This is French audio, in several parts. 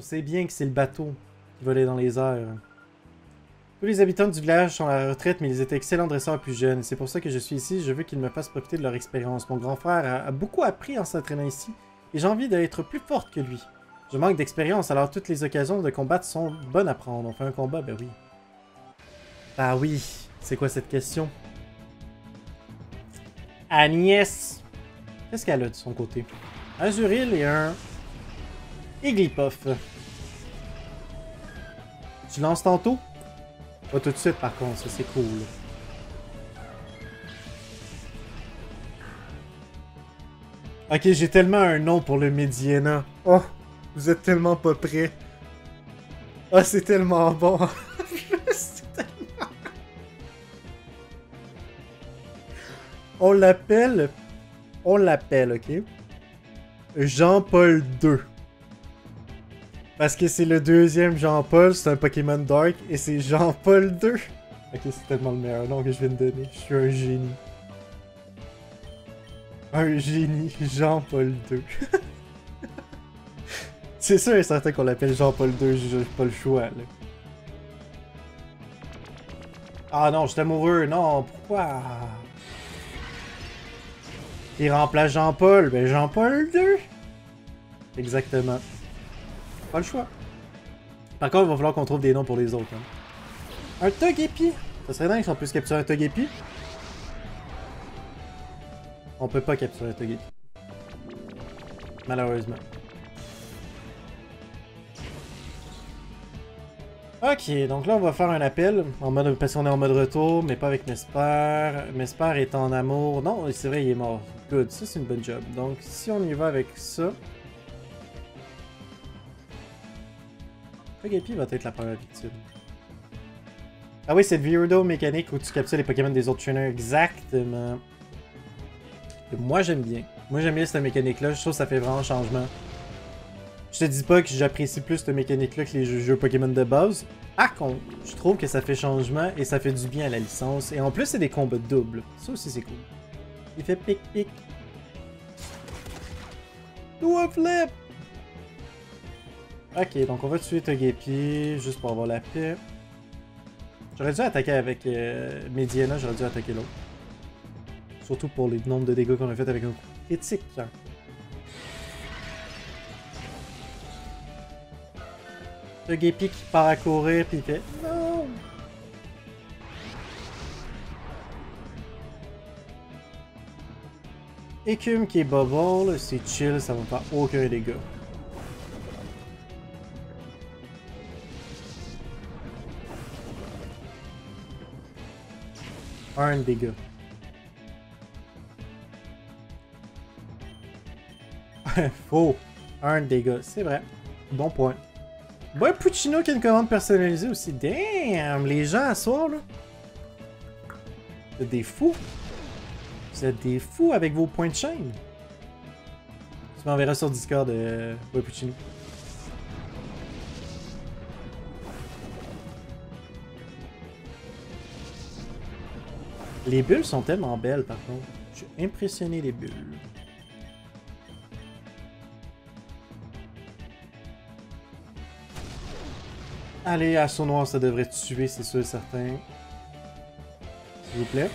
On sait bien que c'est le bateau qui volait dans les airs. Tous les habitants du village sont à la retraite, mais ils étaient excellents dresseurs plus jeunes. C'est pour ça que je suis ici. Je veux qu'ils me fassent profiter de leur expérience. Mon grand frère a, beaucoup appris en s'entraînant ici, et j'ai envie d'être plus forte que lui. Je manque d'expérience, alors toutes les occasions de combattre sont bonnes à prendre. On fait un combat, ben oui. Ah oui, c'est quoi cette question? Agnès! Qu'est-ce qu'elle a de son côté? Azuril et un... Iglipuff. Tu lances tantôt? Pas tout de suite par contre, ça c'est cool. Ok, j'ai tellement un nom pour le Mediana. Oh, vous êtes tellement pas prêts. Oh, c'est tellement bon. Tellement- On l'appelle... On l'appelle, ok? Jean-Paul II. Parce que c'est le deuxième Jean-Paul, c'est un Pokémon Dark, et c'est Jean-Paul II. Ok, c'est tellement le meilleur nom que je viens de donner. Je suis un génie. Un génie, Jean-Paul II. c'est sûr et certain qu'on l'appelle Jean-Paul II, j'ai pas le choix, là. Ah non, je suis amoureux, non, pourquoi? Il remplace Jean-Paul, ben Jean-Paul II. Exactement. Pas le choix. Par contre, il va falloir qu'on trouve des noms pour les autres. hein. Un Togepi. Ça serait dingue si on puisse capturer un Togepi. On peut pas capturer un Togepi. Malheureusement. Ok, donc là on va faire un appel en mode parce qu'on est en mode retour, mais pas avec Mesper. Mesper est en amour. Non, c'est vrai, il est mort. Good, ça c'est une bonne job. Donc si on y va avec ça. Togepi va être la première victime. Ah oui, c'est le Weirdo mécanique où tu captures les Pokémon des autres trainers. Exactement. Moi j'aime bien. Moi j'aime bien cette mécanique-là. Je trouve que ça fait vraiment changement. Je te dis pas que j'apprécie plus cette mécanique-là que les jeux, Pokémon de base. Par contre, je trouve que ça fait changement et ça fait du bien à la licence. Et en plus, c'est des combats doubles. Ça aussi, c'est cool. Il fait pic-pic. Do a flip! Ok, donc on va tuer Togepi juste pour avoir la paix. J'aurais dû attaquer avec euh, Mediana, j'aurais dû attaquer l'autre. Surtout pour les nombres de dégâts qu'on a fait avec un coup critique. Togepi qui part à courir puis il fait Non! Écume qui est bubble, c'est chill, ça va faire aucun dégât. Un dégât. Faux. Un dégât, c'est vrai. Bon point. Bon, Puccino qui a une commande personnalisée aussi. Damn! Les gens à soir, là. Vous êtes des fous. Vous êtes des fous avec vos points de chaîne. Tu m'enverras sur Discord, euh, Boy Puccino. Les bulles sont tellement belles, par contre. Je suis impressionné des bulles. Allez, assaut noir, ça devrait tuer, c'est sûr et certain. S'il vous plaît.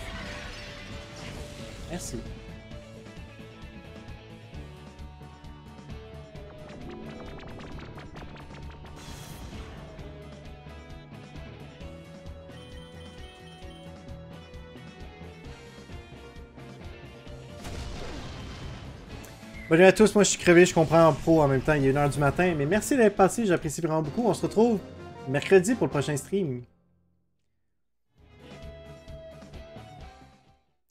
Merci. Bonne nuit à tous, moi je suis crevé, je comprends en pro en même temps, il est 1h du matin, mais merci d'être passé, j'apprécie vraiment beaucoup. On se retrouve mercredi pour le prochain stream.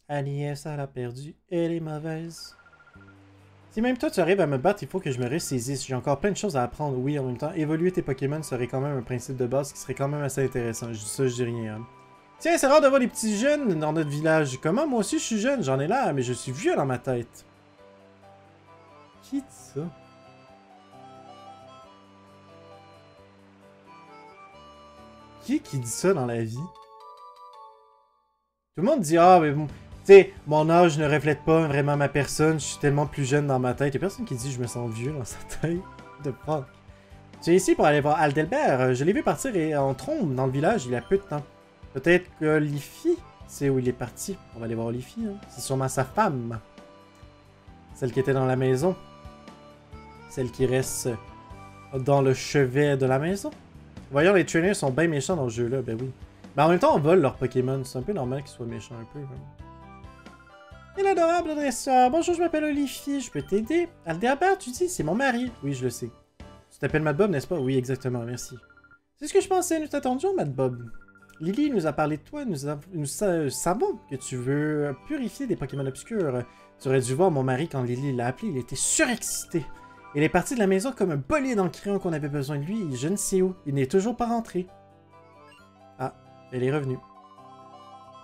Agnès, elle a perdu, elle est mauvaise. Si même toi tu arrives à me battre, il faut que je me ressaisisse. J'ai encore plein de choses à apprendre, oui, en même temps. Évoluer tes Pokémon serait quand même un principe de base qui serait quand même assez intéressant. Je dis ça, je dis rien. hein. Tiens, c'est rare de voir les petits jeunes dans notre village. Comment moi aussi je suis jeune, j'en ai là, mais je suis vieux dans ma tête. Qui dit ça? Qui qui dit ça dans la vie? Tout le monde dit Ah, mais tu sais, mon âge ne reflète pas vraiment ma personne, je suis tellement plus jeune dans ma tête. Y'a personne qui dit Je me sens vieux dans sa tête. De. Tu es ici pour aller voir Aldelbert. Je l'ai vu partir et en trombe dans le village il y a peu de temps. Peut-être que Liffy sait où il est parti. On va aller voir Liffy. Hein. C'est sûrement sa femme. Celle qui était dans la maison. Celle qui reste dans le chevet de la maison. Voyons, les trainers sont bien méchants dans ce jeu-là. Ben oui. Mais en même temps, on vole leurs Pokémon. C'est un peu normal qu'ils soient méchants un peu. Il est adorable dresseur. Bonjour, je m'appelle Olivier. Je peux t'aider? Aldebert, tu dis? C'est mon mari. Oui, je le sais. Tu t'appelles Mad Bob, n'est-ce pas? Oui, exactement, merci. C'est ce que je pensais. Nous t'attendions, Mad Bob. Lily nous a parlé de toi. Nous, nous savons que tu veux purifier des Pokémon obscurs. Tu aurais dû voir mon mari quand Lily l'a appelé. Il était surexcité. Il est parti de la maison comme un bolide en criant qu'on avait besoin de lui. Je ne sais où. Il n'est toujours pas rentré. Ah, elle est revenue.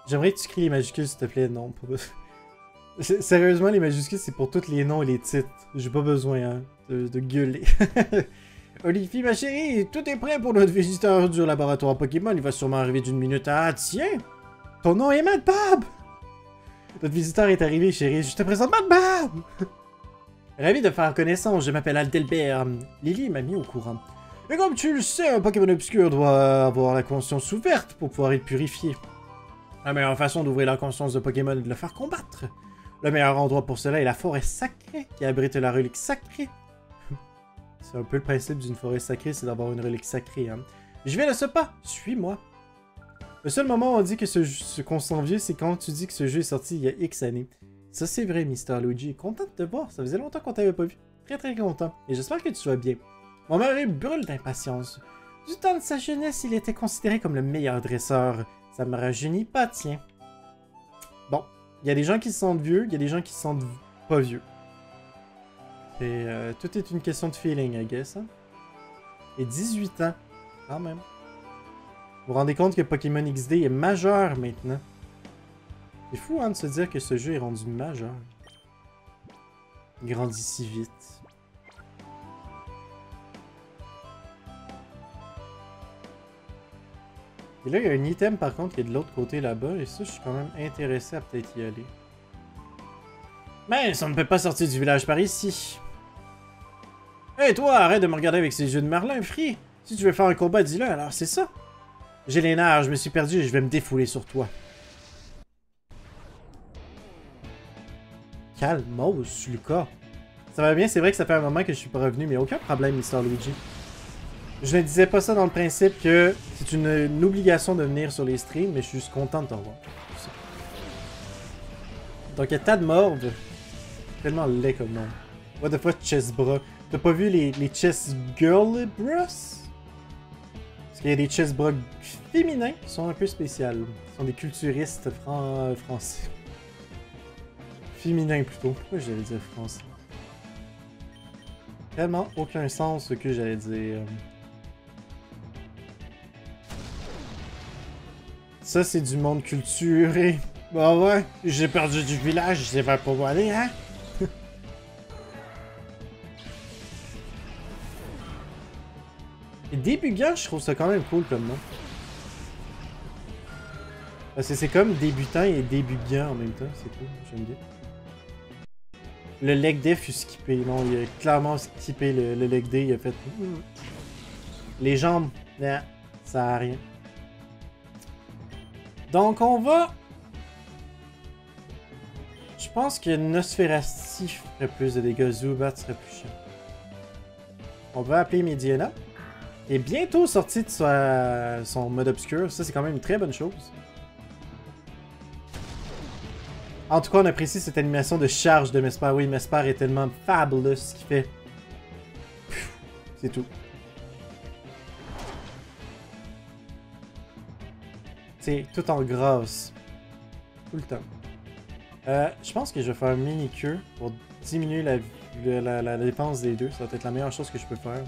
J'aimerais que tu cries les majuscules, s'il te plaît. Non, pas Sérieusement, les majuscules, c'est pour tous les noms et les titres. J'ai pas besoin hein, de, gueuler. Olivier, ma chérie, tout est prêt pour notre visiteur du laboratoire Pokémon. Il va sûrement arriver d'une minute à... Ah, tiens! Ton nom est Mad! Notre visiteur est arrivé, chérie. Je te présente Mad Bob! Ravi de faire connaissance, je m'appelle Aldelbert. Lily m'a mis au courant. Et comme tu le sais, un Pokémon obscur doit avoir la conscience ouverte pour pouvoir être purifié. La meilleure façon d'ouvrir la conscience de Pokémon est de le faire combattre. Le meilleur endroit pour cela est la forêt sacrée qui abrite la relique sacrée. c'est un peu le principe d'une forêt sacrée, c'est d'avoir une relique sacrée. Hein. Je vais de ce pas, suis-moi. Le seul moment où on dit que ce, ce qu'on c'est quand tu dis que ce jeu est sorti il y a X années. Ça c'est vrai, Mister Luigi. Content de te voir, ça faisait longtemps qu'on t'avait pas vu. Très très content. Et j'espère que tu vas bien. Mon mari brûle d'impatience. Du temps de sa jeunesse, il était considéré comme le meilleur dresseur. Ça me rajeunit pas, tiens. Il y a des gens qui se sentent vieux, il y a des gens qui se sentent pas vieux. Et euh, tout est une question de feeling, I guess. Hein. Et 18 ans, quand même. Vous vous rendez compte que Pokémon XD est majeur maintenant. C'est fou hein, de se dire que ce jeu est rendu majeur. Il grandit si vite. Et là, il y a un item par contre qui est de l'autre côté là-bas, et ça, je suis quand même intéressé à peut-être y aller. Mais ça ne peut pas sortir du village par ici. Hé toi, arrête de me regarder avec ces yeux de Merlin, Free. Si tu veux faire un combat, dis-le, alors c'est ça. J'ai les nerfs, je me suis perdu et je vais me défouler sur toi. Calmos, Lucas. Ça va bien, c'est vrai que ça fait un moment que je suis pas revenu, mais aucun problème, Mr. Luigi. Je ne disais pas ça dans le principe que c'est une, obligation de venir sur les streams, mais je suis juste content de t'en voir. Donc, il y a Tadmord. Tellement laid comme nom. What the fuck, chess bras. T'as pas vu les, les chess girl bras? Parce qu'il y a des chess féminins qui sont un peu spéciaux. Ce sont des culturistes français. Féminins plutôt. Pourquoi j'allais dire français? Tellement aucun sens ce que j'allais dire. Ça, c'est du monde culturé. Bah ouais, j'ai perdu du village, je sais pas pour aller, hein? Et débutant, je trouve ça quand même cool comme nom. Parce que c'est comme débutant et débutant en même temps, c'est cool, j'aime bien. Le leg day fut skippé, non, il a clairement skippé le, leg day, il a fait... Les jambes, ça a rien. Donc, on va... Je pense que Nosferatu ferait plus de dégâts, Zubat serait plus chiant. On va appeler Mediana. Et bientôt sorti de son mode obscur. Ça, c'est quand même une très bonne chose. En tout cas, on apprécie cette animation de charge de Mesper. Oui, Mesper est tellement fabulous ce qu'il fait. C'est tout. C'est tout en grâce. Tout le temps. Euh, je pense que je vais faire un mini-queue pour diminuer la, la, défense des deux. Ça va être la meilleure chose que je peux faire.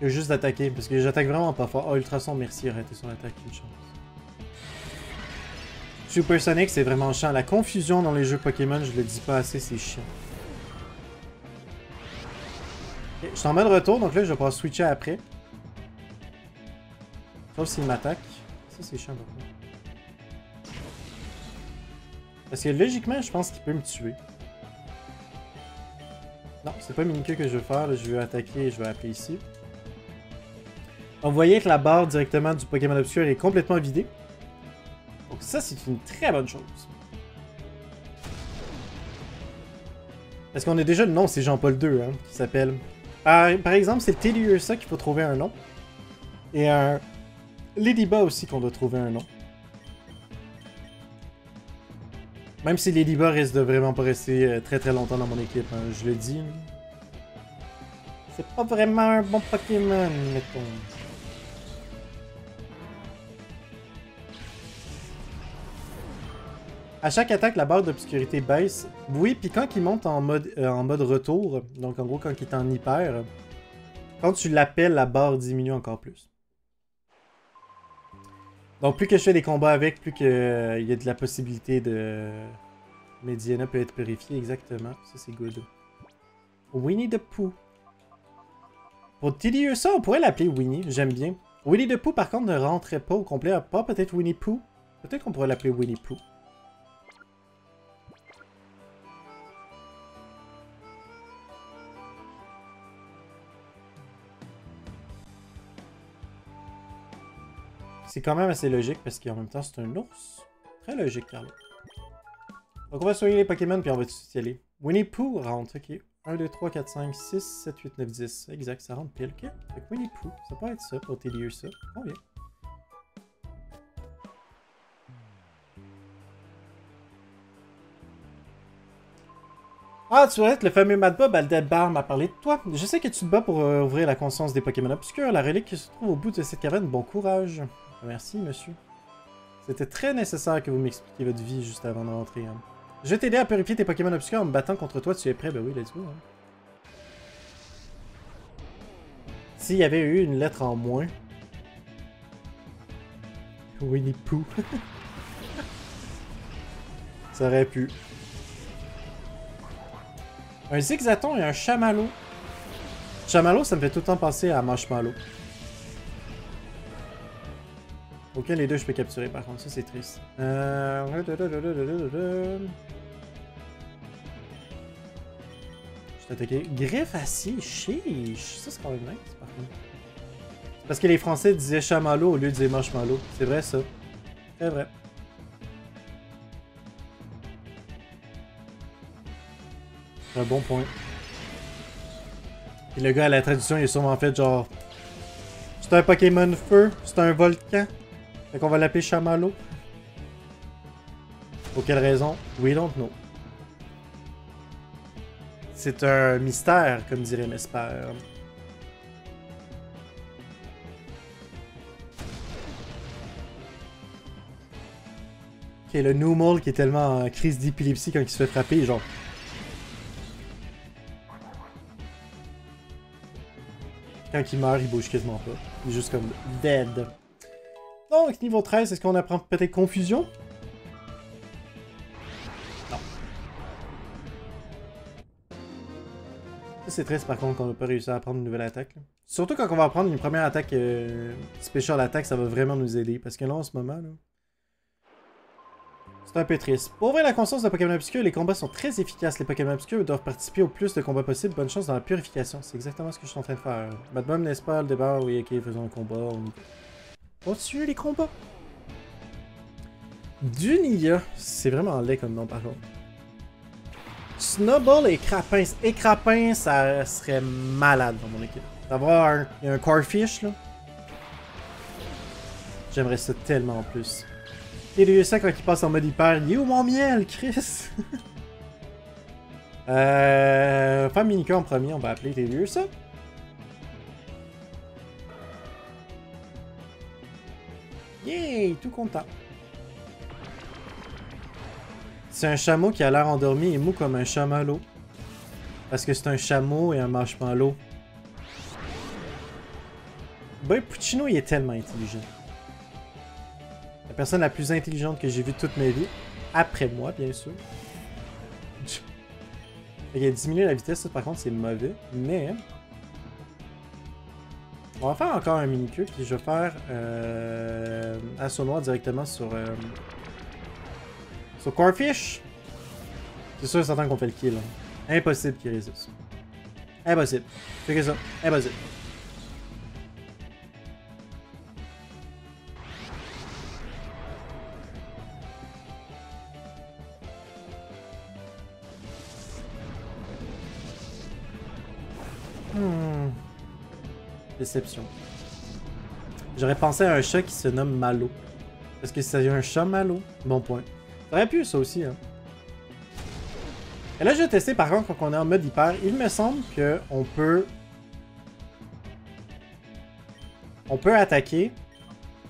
Il juste d'attaquer, parce que j'attaque vraiment pas fort. Oh, Ultrason, merci, arrêtez son attaque, une chance. Super Sonic, c'est vraiment chiant. La confusion dans les jeux Pokémon, je le dis pas assez, c'est chiant. je suis en mode retour, donc là, je vais pouvoir switcher après. Sauf s'il m'attaque. Ça, c'est chiant, par Parce que logiquement, je pense qu'il peut me tuer. Non, c'est pas mini-queue que je veux faire. Je veux attaquer et je vais appeler ici. On voyait que la barre directement du Pokémon Obscur est complètement vidée. Donc ça, c'est une très bonne chose. Parce qu'on a déjà le nom, c'est Jean-Paul II, hein, qui s'appelle. Par, exemple, c'est Teliursa qu'il faut trouver un nom. Et un Ladyba aussi qu'on doit trouver un nom. Même si Ladyba risque de vraiment pas rester euh, très très longtemps dans mon équipe, hein, je le dis. C'est pas vraiment un bon Pokémon, mettons. À chaque attaque, la barre d'obscurité baisse. Oui, puis quand il monte en mode, euh, en mode retour, donc en gros quand il est en hyper, quand tu l'appelles, la barre diminue encore plus. Donc plus que je fais des combats avec, plus qu'il euh, y a de la possibilité de... Mediana peut être purifiée, exactement. Ça c'est good. Winnie the Pooh. Pour ça, on pourrait l'appeler Winnie, j'aime bien. Winnie the Pooh par contre ne rentrait pas au complet. Pas peut-être Winnie Pooh. Peut-être qu'on pourrait l'appeler Winnie Pooh. C'est quand même assez logique parce qu'en même temps, c'est un ours. Très logique, Carlo. Donc on va soigner les Pokémon puis on va tout y aller. Winnie Pooh rentre, ok. 1, 2, 3, 4, 5, 6, 7, 8, 9, 10. Exact, ça rentre pile, ok. Fait Winnie Pooh, ça peut être ça pour lieu ça. Combien? Ah, tu vois, le fameux Madbob Aldebar m'a parlé de toi. Je sais que tu te bats pour euh, ouvrir la conscience des Pokémon obscurs. La relique qui se trouve au bout de cette caverne. Bon courage. Merci, monsieur. C'était très nécessaire que vous m'expliquiez votre vie juste avant de rentrer. Hein. Je vais t'aider à purifier tes Pokémon obscurs en me battant contre toi. Tu es prêt? Ben oui, let's go. Hein. S'il y avait eu une lettre en moins... Winnie Pooh. Ça aurait pu. Un zigzaton et un chamallow. Chamallow, ça me fait tout le temps penser à Marshmallow. Aucun des deux je peux capturer par contre, ça c'est triste. Euh... Je t'ai attaqué. Griffe acier, chiche. Ça c'est quand même nice par contre. Parce que les Français disaient chamallow au lieu de dire marshmallow. C'est vrai ça. C'est vrai. Un bon point. Et le gars à la traduction, il est sûrement fait genre... C'est un Pokémon feu, c'est un volcan. Fait qu'on va l'appeler Chamallow. Pour quelle raison? We don't know. C'est un mystère, comme dirait Mesper. Ok, le Numel qui est tellement en crise d'épilepsie quand il se fait frapper, genre... Quand il meurt, il bouge quasiment pas. Il est juste comme dead. Donc, niveau 13, est-ce qu'on apprend peut-être confusion? Non. C'est triste par contre qu'on n'a pas réussi à apprendre une nouvelle attaque. Surtout quand on va apprendre une première attaque euh, special attaque, ça va vraiment nous aider. Parce que là, en ce moment. C'est un peu triste. Pour ouvrir la conscience de Pokémon obscur, les combats sont très efficaces. Les Pokémon obscurs doivent participer au plus de combats possible. Bonne chance dans la purification. C'est exactement ce que je suis en train de faire. Madbum, n'est-ce pas, le débat? Oui, ok, faisons un combat. Continuez les combats. Dunia. C'est vraiment laid comme nom par contre. Snowball et Crapin. Et Crapin, ça serait malade dans mon équipe. D'avoir un, un Carfish là. J'aimerais ça tellement en plus. Et le ça quand il passe en mode hyper. Il est où mon miel, Chris? euh. Femme Minica en premier, on va appeler les ça. Tout content. C'est un chameau qui a l'air endormi et mou comme un chamallow. Parce que c'est un chameau et un marshmallow. Ben, Puccino, il est tellement intelligent. La personne la plus intelligente que j'ai vue toute ma vie. Après moi, bien sûr. Il a diminué la vitesse, par contre, c'est mauvais. Mais, on va faire encore un mini-queue, puis je vais faire euh, Assaut Noir directement sur... Euh, sur Corfish. C'est sûr et certain qu'on fait le kill. Impossible qu'il résiste. Impossible. Fais que ça. Impossible. J'aurais pensé à un chat qui se nomme Malo. Est-ce que c'est un chat Malo? Bon point. Ça aurait pu ça aussi, hein. Et là, je vais tester par contre quand on est en mode hyper. Il me semble que on peut... On peut attaquer.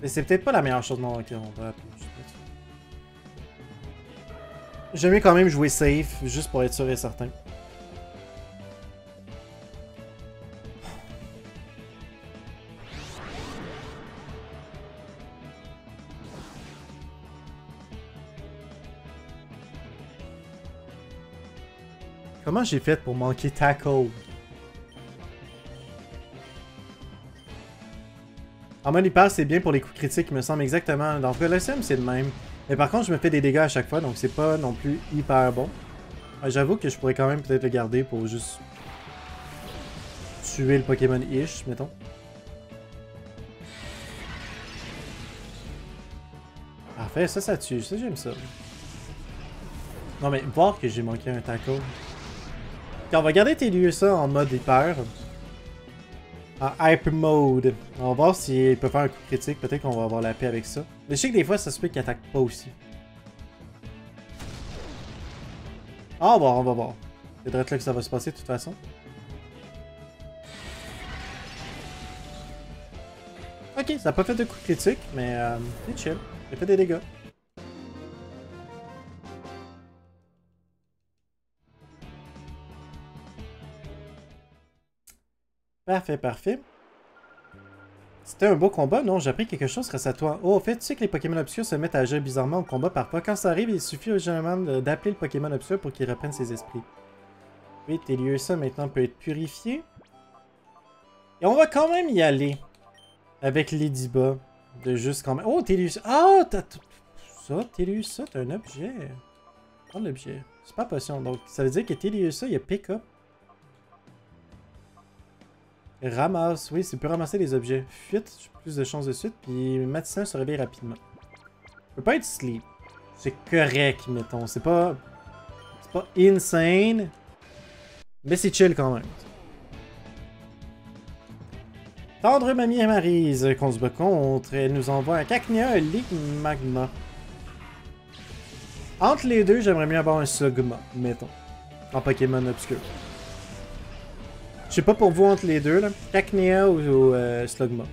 Mais c'est peut-être pas la meilleure chose. Non, ok, on. J'aime quand même jouer safe, juste pour être sûr et certain. J'ai fait pour manquer tackle? En mode hyper, c'est bien pour les coups critiques, il me semble exactement. Dans le LSM, c'est le même. Mais par contre, je me fais des dégâts à chaque fois, donc c'est pas non plus hyper bon. J'avoue que je pourrais quand même peut-être le garder pour juste tuer le Pokémon Ish, mettons. Parfait, ça, ça tue. Ça, j'aime ça. Non, mais voir que j'ai manqué un tackle on va garder tes ça en mode hyper. En hyper mode. On va voir s'il peut faire un coup critique. Peut-être qu'on va avoir la paix avec ça. Mais je sais que des fois, ça se peut qu'il attaque pas aussi. Ah, bon, on va voir. C'est direct là que ça va se passer de toute façon. Ok, ça n'a pas fait de coup critique, mais euh, c'est chill. Il fait des dégâts. Parfait, parfait. C'était un beau combat, non? J'ai appris quelque chose grâce à toi. Oh, au fait, tu sais que les Pokémon obscurs se mettent à agir bizarrement au combat parfois. Quand ça arrive, il suffit généralement d'appeler le Pokémon obscur pour qu'il reprenne ses esprits. Oui, ça maintenant peut être purifié. Et on va quand même y aller. Avec Ladyba. De juste quand même... Oh, Téliusa! Ah, t'as... Ça, Téliusa, t'as un objet. C'est pas potion. Donc, ça veut dire que Téliusa, il y a pick-up. Ramasse, oui, c'est peut ramasser les objets. Fuite, plus de chances de suite, puis Matin se réveille rapidement. peut pas être sleep. C'est correct, mettons. C'est pas... C'est pas insane. Mais c'est chill quand même. Tendre Mamie et Marise qu'on se bat contre. Elle nous envoie un Cacnea Ligue Magma. Entre les deux, j'aimerais mieux avoir un Sogma, mettons. En Pokémon obscur. Je sais pas pour vous entre les deux, là. Cacnea ou, euh, Slugma.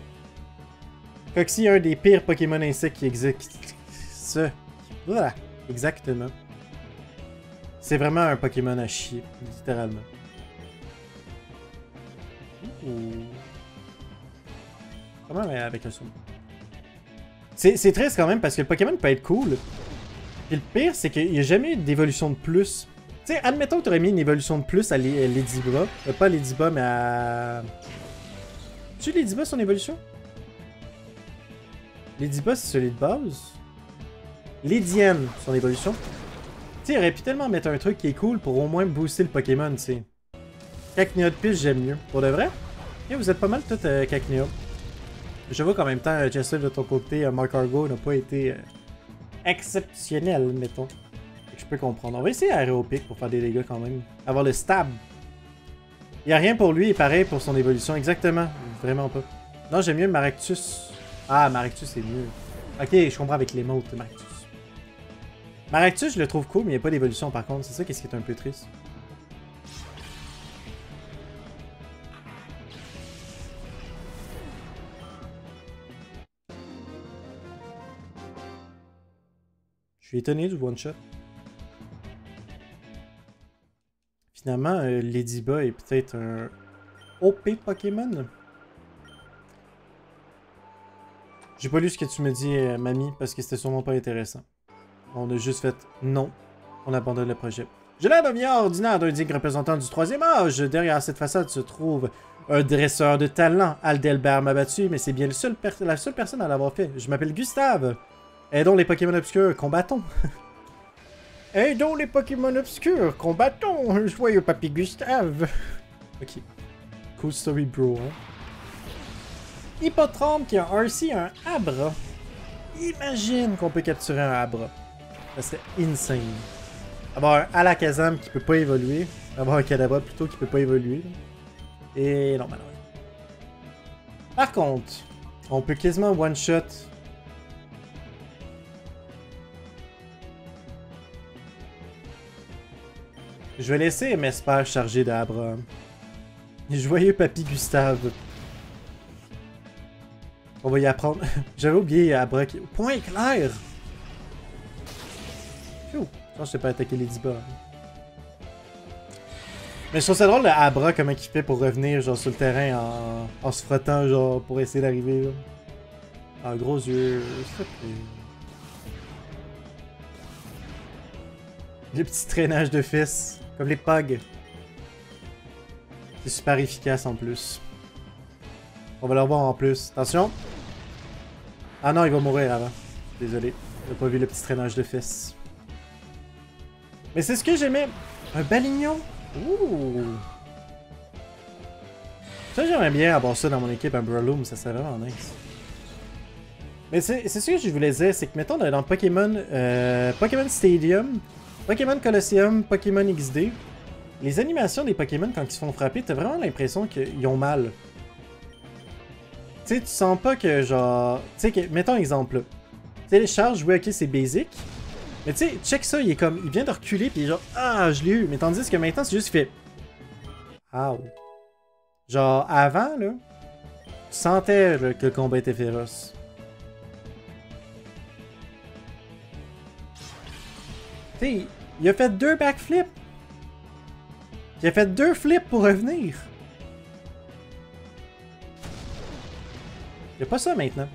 Coxie est un des pires Pokémon insectes qui existent. Ça. Voilà. Exactement. C'est vraiment un Pokémon à chier, littéralement. Comment avec le son? C'est triste quand même parce que le Pokémon peut être cool. Et le pire, c'est qu'il n'y a jamais eu d'évolution de plus tu sais, admettons que tu aurais mis une évolution de plus à Ladyba. Euh, pas Ladyba, mais à... Tu Ladyba son évolution? Ladyba, c'est celui de base. Ladyenne, son évolution. Tu sais, aurait pu tellement mettre un truc qui est cool pour au moins booster le Pokémon, tu sais. Cacnea de piste, j'aime mieux. Pour de vrai? Et vous êtes pas mal tout euh. Je vois qu'en même temps, euh, Jesse, de ton côté, euh, Mark Argo n'a pas été exceptionnel, mettons je peux comprendre. On va essayer Aéropic pour faire des dégâts quand même. Avoir le stab. Il n'y a rien pour lui et pareil pour son évolution. Exactement. Vraiment pas. Non, j'aime mieux Maractus. Ah, Maractus c'est mieux. Ok, je comprends avec les mots de Maractus. Maractus, je le trouve cool, mais il n'y a pas d'évolution par contre. C'est ça qui est un peu triste. Je suis étonné du one-shot. Finalement, euh, Ladyba est peut-être un OP Pokémon. J'ai pas lu ce que tu me dis, euh, mamie, parce que c'était sûrement pas intéressant. On a juste fait non. On abandonne le projet. J'ai l'air vieillard ordinaire d'un digne représentant du troisième âge. Derrière cette façade se trouve un dresseur de talent. Aldelbert m'a battu, mais c'est bien la seule personne à l'avoir fait. Je m'appelle Gustave. Aidons les Pokémon obscurs, combattons. Aidons les Pokémon obscurs, combattons, joyeux papy Gustave. ok. cool story, bro. Hein? Hippotrampe qui a un RC un Abra. Imagine qu'on peut capturer un Abra. Ça serait insane. Avoir un Alakazam qui peut pas évoluer. Avoir un Kadabra plutôt qui peut pas évoluer. Et non, malheureusement. Par contre, on peut quasiment one-shot Je vais laisser MSPR charger d'Abra. Joyeux papy Gustave. On va y apprendre. J'avais oublié Abra qui... Point clair! Phew. Je je pas attaqué les 10 Mais je trouve ça drôle, le Abra, comment il fait pour revenir genre sur le terrain en, en se frottant, genre, pour essayer d'arriver. En gros yeux. Les petits traînages de fesses. Comme les pugs. C'est super efficace en plus. On va le revoir en plus. Attention. Ah non, il va mourir avant. Désolé. J'ai pas vu le petit traînage de fesses. Mais c'est ce que j'aimais. Un balignon. Ouh. Ça, j'aimerais bien avoir ça dans mon équipe, un Breloom. Ça serait vraiment nice. Mais c'est ce que je voulais dire, c'est que mettons dans Pokémon, euh, Pokémon Stadium, Pokémon Colosseum, Pokémon XD, les animations des Pokémon quand ils se font frapper, t'as vraiment l'impression qu'ils ont mal. Tu sais, tu sens pas que genre... Tu sais, mettons un exemple. Tu les charges, oui, ok, c'est basic. Mais tu sais, check ça, il est comme... Il vient de reculer, puis genre... Ah, je l'ai eu. Mais tandis que maintenant, c'est juste fait... Ah. Genre, avant, là, tu sentais que le combat était féroce. Il a fait deux backflips. Il a fait deux flips pour revenir. Il a pas ça maintenant.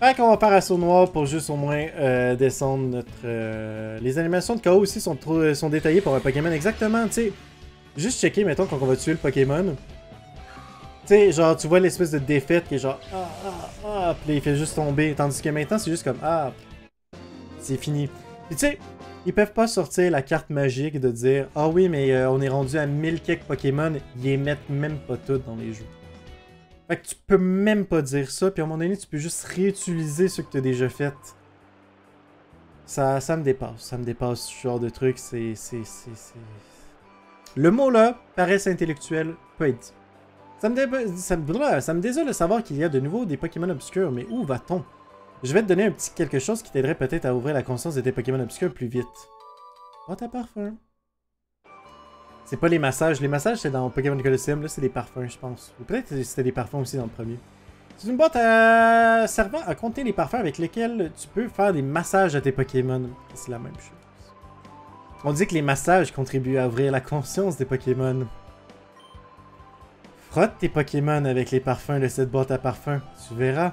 Fait qu'on va faire assaut noir pour juste au moins euh, descendre notre... Euh, les animations de KO aussi sont, trop, sont détaillées pour un Pokémon. Exactement, tu sais. Juste checker, mettons, quand on va tuer le Pokémon. Tu sais, genre, tu vois l'espèce de défaite qui est genre... Ah, ah, ah, puis il fait juste tomber. Tandis que maintenant, c'est juste comme... Ah, c'est fini. Puis tu sais, ils peuvent pas sortir la carte magique de dire Ah oui, mais euh, on est rendu à 1000 quelques Pokémon, ils les mettent même pas toutes dans les jeux. Fait que tu peux même pas dire ça, puis à un moment donné, tu peux juste réutiliser ce que tu as déjà fait. Ça, ça me dépasse, ça me dépasse ce genre de truc, c'est... Le mot là, paresse intellectuel, peut être Ça me, ça, me... désole de savoir qu'il y a de nouveau des Pokémon obscurs, mais où va-t-on? Je vais te donner un petit quelque chose qui t'aiderait peut-être à ouvrir la conscience de tes Pokémon obscurs plus vite. Oh, ta parfum. C'est pas les massages. Les massages, c'est dans Pokémon Colosseum. Là, c'est des parfums, je pense. Ou peut-être c'était des parfums aussi dans le premier. C'est une boîte à... servant à compter les parfums avec lesquels tu peux faire des massages à tes Pokémon. C'est la même chose. On dit que les massages contribuent à ouvrir la conscience des Pokémon. Frotte tes Pokémon avec les parfums de cette boîte à parfums. Tu verras.